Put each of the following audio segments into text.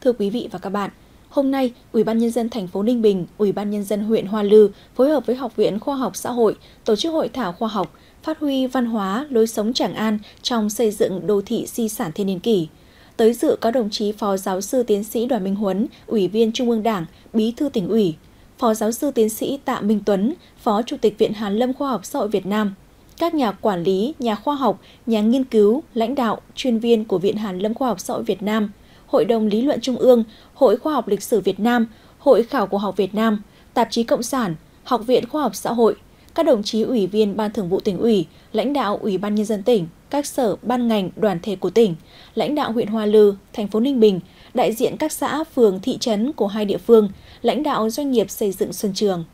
Thưa quý vị và các bạn, hôm nay, Ủy ban nhân dân thành phố Ninh Bình, Ủy ban nhân dân huyện Hoa Lư phối hợp với Học viện Khoa học Xã hội tổ chức hội thảo khoa học phát huy văn hóa lối sống Tràng An trong xây dựng đô thị di sản thiên niên kỷ. Tới dự có đồng chí Phó Giáo sư Tiến sĩ Đoàn Minh Huấn, Ủy viên Trung ương Đảng, Bí thư tỉnh ủy, Phó Giáo sư Tiến sĩ Tạ Minh Tuấn, Phó Chủ tịch Viện Hàn Lâm Khoa học Xã hội Việt Nam, các nhà quản lý, nhà khoa học, nhà nghiên cứu, lãnh đạo, chuyên viên của Viện Hàn Lâm Khoa học Xã hội Việt Nam, Hội đồng Lý luận Trung ương, Hội Khoa học Lịch sử Việt Nam, Hội Khảo cổ học Việt Nam, Tạp chí Cộng sản, Học viện Khoa học Xã hội, các đồng chí ủy viên Ban Thường vụ tỉnh ủy, lãnh đạo Ủy ban Nhân dân tỉnh, các sở, ban ngành, đoàn thể của tỉnh, lãnh đạo huyện Hoa Lư, thành phố Ninh Bình, đại diện các xã, phường, thị trấn của hai địa phương, lãnh đạo doanh nghiệp xây dựng Xuân Trường.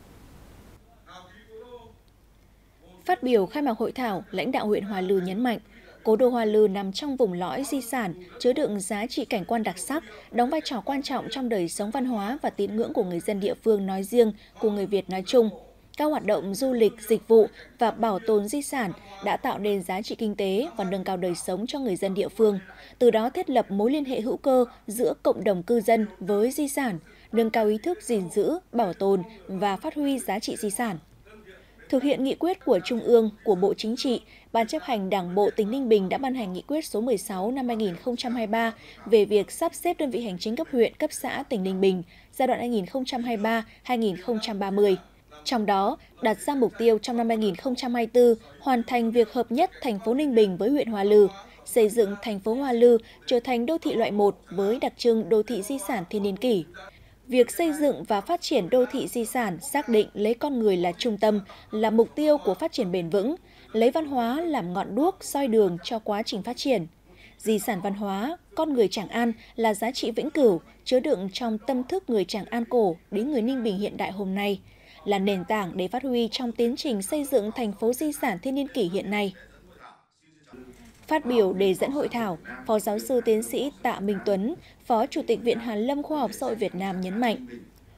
Phát biểu khai mạc hội thảo, lãnh đạo huyện Hoa Lư nhấn mạnh, Cố đô Hoa Lư nằm trong vùng lõi di sản, chứa đựng giá trị cảnh quan đặc sắc, đóng vai trò quan trọng trong đời sống văn hóa và tín ngưỡng của người dân địa phương nói riêng, của người Việt nói chung. Các hoạt động du lịch, dịch vụ và bảo tồn di sản đã tạo nên giá trị kinh tế và nâng cao đời sống cho người dân địa phương, từ đó thiết lập mối liên hệ hữu cơ giữa cộng đồng cư dân với di sản, nâng cao ý thức gìn giữ, bảo tồn và phát huy giá trị di sản. Thực hiện nghị quyết của Trung ương, của Bộ Chính trị, Ban chấp hành Đảng bộ tỉnh Ninh Bình đã ban hành nghị quyết số 16 năm 2023 về việc sắp xếp đơn vị hành chính cấp huyện, cấp xã tỉnh Ninh Bình giai đoạn 2023-2030. Trong đó, đặt ra mục tiêu trong năm 2024 hoàn thành việc hợp nhất thành phố Ninh Bình với huyện Hoa Lư, xây dựng thành phố Hoa Lư trở thành đô thị loại 1 với đặc trưng đô thị di sản thiên niên kỷ. Việc xây dựng và phát triển đô thị di sản xác định lấy con người là trung tâm, là mục tiêu của phát triển bền vững, lấy văn hóa làm ngọn đuốc soi đường cho quá trình phát triển. Di sản văn hóa, con người Tràng An là giá trị vĩnh cửu, chứa đựng trong tâm thức người Tràng An cổ đến người Ninh Bình hiện đại hôm nay, là nền tảng để phát huy trong tiến trình xây dựng thành phố di sản thiên niên kỷ hiện nay. Phát biểu đề dẫn hội thảo, Phó Giáo sư Tiến sĩ Tạ Minh Tuấn, Phó Chủ tịch Viện Hàn Lâm Khoa học Xã hội Việt Nam nhấn mạnh,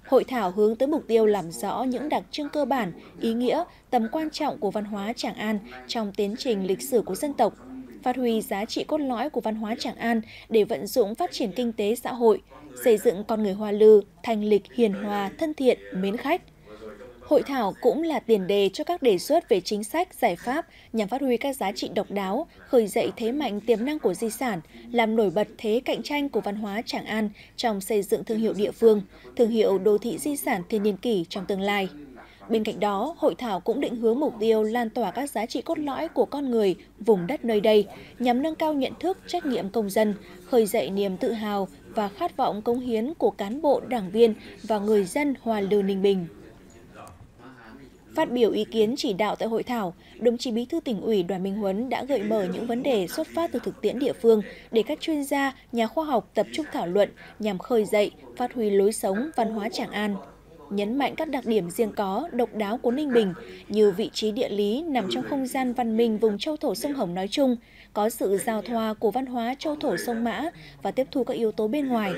Hội thảo hướng tới mục tiêu làm rõ những đặc trưng cơ bản, ý nghĩa, tầm quan trọng của văn hóa Tràng An trong tiến trình lịch sử của dân tộc, phát huy giá trị cốt lõi của văn hóa Tràng An để vận dụng phát triển kinh tế xã hội, xây dựng con người Hoa Lư thành lịch hiền hòa, thân thiện, mến khách – Hội thảo cũng là tiền đề cho các đề xuất về chính sách, giải pháp nhằm phát huy các giá trị độc đáo, khởi dậy thế mạnh tiềm năng của di sản, làm nổi bật thế cạnh tranh của văn hóa Tràng An trong xây dựng thương hiệu địa phương, thương hiệu đô thị di sản thiên niên kỷ trong tương lai. Bên cạnh đó, hội thảo cũng định hướng mục tiêu lan tỏa các giá trị cốt lõi của con người, vùng đất nơi đây, nhằm nâng cao nhận thức, trách nhiệm công dân, khơi dậy niềm tự hào và khát vọng công hiến của cán bộ, đảng viên và người dân Hoa Lư Ninh Bình. Phát biểu ý kiến chỉ đạo tại hội thảo, đồng chí Bí thư tỉnh ủy Đoàn Minh Huấn đã gợi mở những vấn đề xuất phát từ thực tiễn địa phương để các chuyên gia, nhà khoa học tập trung thảo luận nhằm khơi dậy, phát huy lối sống văn hóa Tràng An. Nhấn mạnh các đặc điểm riêng có, độc đáo của Ninh Bình như vị trí địa lý nằm trong không gian văn minh vùng châu thổ sông Hồng nói chung, có sự giao thoa của văn hóa châu thổ sông Mã và tiếp thu các yếu tố bên ngoài.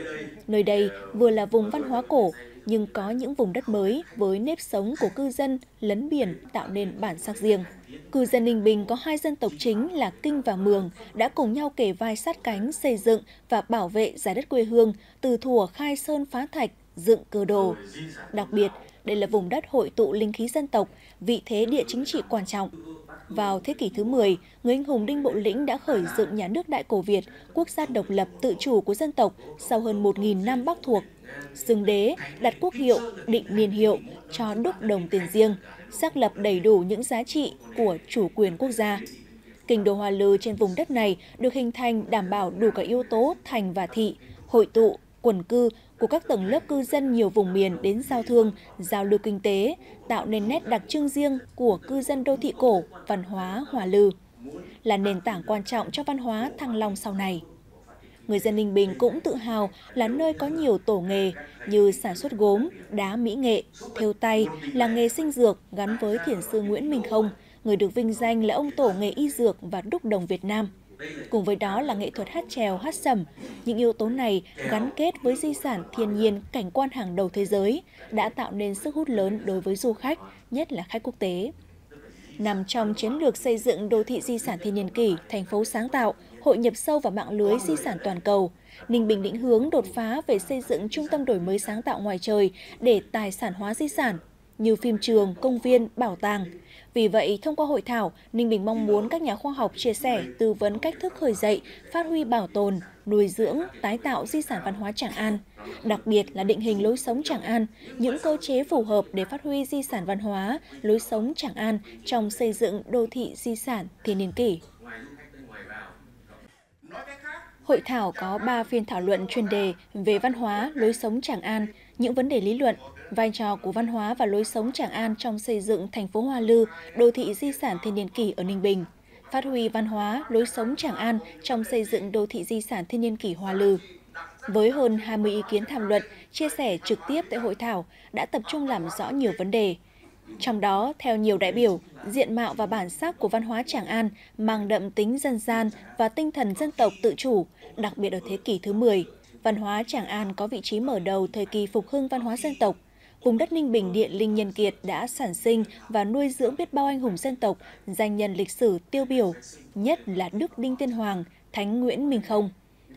Nơi đây vừa là vùng văn hóa cổ, nhưng có những vùng đất mới với nếp sống của cư dân lấn biển tạo nên bản sắc riêng. Cư dân Ninh Bình có hai dân tộc chính là Kinh và Mường đã cùng nhau kể vai sát cánh xây dựng và bảo vệ giải đất quê hương từ thủa khai sơn phá thạch, dựng cơ đồ. Đặc biệt, đây là vùng đất hội tụ linh khí dân tộc, vị thế địa chính trị quan trọng. Vào thế kỷ thứ 10, người anh hùng Đinh Bộ Lĩnh đã khởi dựng nhà nước Đại cổ Việt, quốc gia độc lập tự chủ của dân tộc sau hơn 1.000 năm bắc thuộc xưng đế, đặt quốc hiệu, định niên hiệu cho đúc đồng tiền riêng, xác lập đầy đủ những giá trị của chủ quyền quốc gia. Kinh đô Hoa Lư trên vùng đất này được hình thành đảm bảo đủ cả yếu tố thành và thị, hội tụ, quần cư của các tầng lớp cư dân nhiều vùng miền đến giao thương, giao lưu kinh tế, tạo nên nét đặc trưng riêng của cư dân đô thị cổ, văn hóa hòa Lư, là nền tảng quan trọng cho văn hóa Thăng Long sau này người dân Ninh Bình cũng tự hào là nơi có nhiều tổ nghề như sản xuất gốm, đá mỹ nghệ, thêu tay, là nghề sinh dược gắn với thiền sư Nguyễn Minh Không, người được vinh danh là ông tổ nghề y dược và đúc đồng Việt Nam. Cùng với đó là nghệ thuật hát trèo, hát sẩm. Những yếu tố này gắn kết với di sản thiên nhiên cảnh quan hàng đầu thế giới đã tạo nên sức hút lớn đối với du khách, nhất là khách quốc tế. Nằm trong chiến lược xây dựng đô thị di sản thiên nhiên kỷ, thành phố sáng tạo, hội nhập sâu vào mạng lưới di sản toàn cầu. Ninh Bình định hướng đột phá về xây dựng trung tâm đổi mới sáng tạo ngoài trời để tài sản hóa di sản, như phim trường, công viên, bảo tàng. Vì vậy, thông qua hội thảo, Ninh Bình mong muốn các nhà khoa học chia sẻ, tư vấn cách thức khởi dậy, phát huy bảo tồn, nuôi dưỡng, tái tạo di sản văn hóa Tràng An. Đặc biệt là định hình lối sống Tràng An, những cơ chế phù hợp để phát huy di sản văn hóa, lối sống Tràng An trong xây dựng đô thị di sản thiên niên kỷ. Hội thảo có 3 phiên thảo luận chuyên đề về văn hóa, lối sống Tràng An, những vấn đề lý luận, vai trò của văn hóa và lối sống Tràng An trong xây dựng thành phố Hoa Lư, đô thị di sản thiên niên kỷ ở Ninh Bình, phát huy văn hóa, lối sống Tràng An trong xây dựng đô thị di sản thiên niên kỷ Hoa Lư. Với hơn 20 ý kiến tham luận, chia sẻ trực tiếp tại hội thảo đã tập trung làm rõ nhiều vấn đề. Trong đó, theo nhiều đại biểu, diện mạo và bản sắc của văn hóa Tràng An mang đậm tính dân gian và tinh thần dân tộc tự chủ, đặc biệt ở thế kỷ thứ 10. Văn hóa Tràng An có vị trí mở đầu thời kỳ phục hưng văn hóa dân tộc. Vùng đất Ninh Bình Điện Linh Nhân Kiệt đã sản sinh và nuôi dưỡng biết bao anh hùng dân tộc, danh nhân lịch sử tiêu biểu, nhất là Đức Đinh Tiên Hoàng, Thánh Nguyễn Minh Không.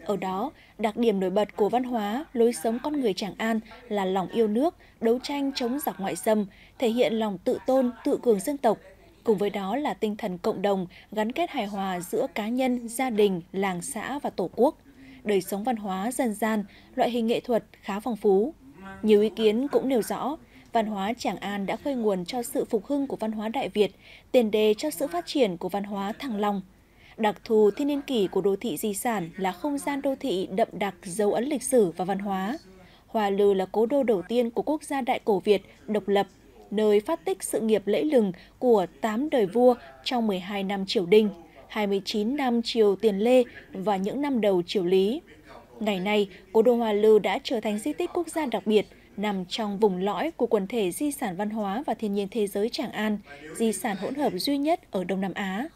Ở đó, đặc điểm nổi bật của văn hóa, lối sống con người Tràng An là lòng yêu nước, đấu tranh chống giặc ngoại xâm, thể hiện lòng tự tôn, tự cường dân tộc. Cùng với đó là tinh thần cộng đồng, gắn kết hài hòa giữa cá nhân, gia đình, làng xã và tổ quốc. Đời sống văn hóa dân gian, loại hình nghệ thuật khá phong phú. Nhiều ý kiến cũng nêu rõ, văn hóa Tràng An đã khơi nguồn cho sự phục hưng của văn hóa Đại Việt, tiền đề cho sự phát triển của văn hóa Thăng Long – Đặc thù thiên niên kỷ của đô thị di sản là không gian đô thị đậm đặc dấu ấn lịch sử và văn hóa. Hòa Lư là cố đô đầu tiên của quốc gia Đại cổ Việt độc lập, nơi phát tích sự nghiệp lễ lừng của 8 đời vua trong 12 năm triều Đinh, 29 năm triều Tiền Lê và những năm đầu triều Lý. Ngày nay, cố đô Hoa Lư đã trở thành di tích quốc gia đặc biệt, nằm trong vùng lõi của quần thể di sản văn hóa và thiên nhiên thế giới Tràng An, di sản hỗn hợp duy nhất ở Đông Nam Á.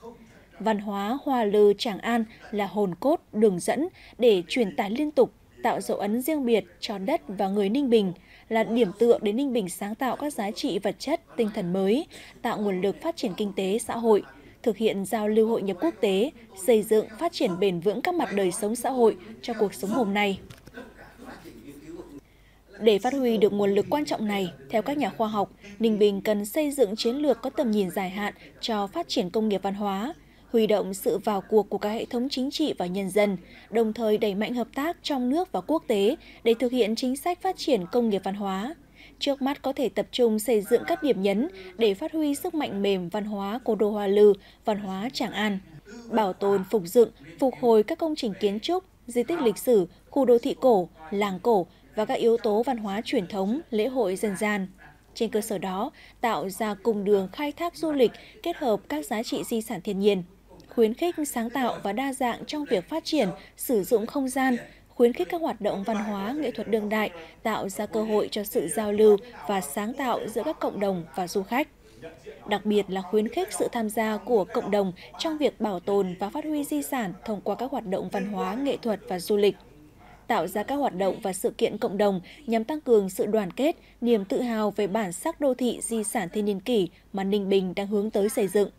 Văn hóa Hoa Lư Tràng An là hồn cốt, đường dẫn để truyền tải liên tục, tạo dấu ấn riêng biệt cho đất và người Ninh Bình, là điểm tựa để Ninh Bình sáng tạo các giá trị vật chất, tinh thần mới, tạo nguồn lực phát triển kinh tế, xã hội, thực hiện giao lưu hội nhập quốc tế, xây dựng, phát triển bền vững các mặt đời sống xã hội cho cuộc sống hôm nay. Để phát huy được nguồn lực quan trọng này, theo các nhà khoa học, Ninh Bình cần xây dựng chiến lược có tầm nhìn dài hạn cho phát triển công nghiệp văn hóa, huy động sự vào cuộc của cả hệ thống chính trị và nhân dân, đồng thời đẩy mạnh hợp tác trong nước và quốc tế để thực hiện chính sách phát triển công nghiệp văn hóa. Trước mắt có thể tập trung xây dựng các điểm nhấn để phát huy sức mạnh mềm văn hóa của Đô Hoa Lư, văn hóa Tràng An, bảo tồn, phục dựng, phục hồi các công trình kiến trúc, di tích lịch sử, khu đô thị cổ, làng cổ và các yếu tố văn hóa truyền thống, lễ hội dân gian. Trên cơ sở đó, tạo ra cùng đường khai thác du lịch kết hợp các giá trị di sản thiên nhiên khuyến khích sáng tạo và đa dạng trong việc phát triển, sử dụng không gian, khuyến khích các hoạt động văn hóa, nghệ thuật đương đại, tạo ra cơ hội cho sự giao lưu và sáng tạo giữa các cộng đồng và du khách. Đặc biệt là khuyến khích sự tham gia của cộng đồng trong việc bảo tồn và phát huy di sản thông qua các hoạt động văn hóa, nghệ thuật và du lịch tạo ra các hoạt động và sự kiện cộng đồng nhằm tăng cường sự đoàn kết, niềm tự hào về bản sắc đô thị di sản thiên niên kỷ mà Ninh Bình đang hướng tới xây dựng.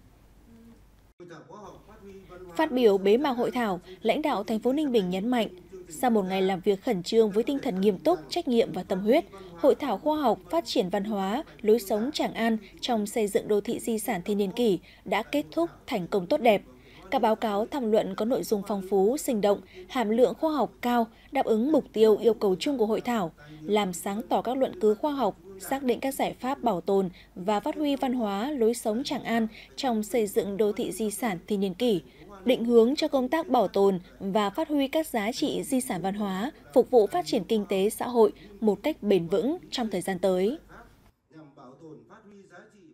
Phát biểu bế mạc hội thảo, lãnh đạo thành phố Ninh Bình nhấn mạnh, sau một ngày làm việc khẩn trương với tinh thần nghiêm túc, trách nhiệm và tâm huyết, Hội thảo khoa học phát triển văn hóa, lối sống Tràng An trong xây dựng đô thị di sản thiên niên kỷ đã kết thúc thành công tốt đẹp. Các báo cáo tham luận có nội dung phong phú, sinh động, hàm lượng khoa học cao, đáp ứng mục tiêu yêu cầu chung của hội thảo, làm sáng tỏ các luận cứ khoa học, xác định các giải pháp bảo tồn và phát huy văn hóa, lối sống Tràng An trong xây dựng đô thị di sản thiên niên kỷ, định hướng cho công tác bảo tồn và phát huy các giá trị di sản văn hóa, phục vụ phát triển kinh tế xã hội một cách bền vững trong thời gian tới.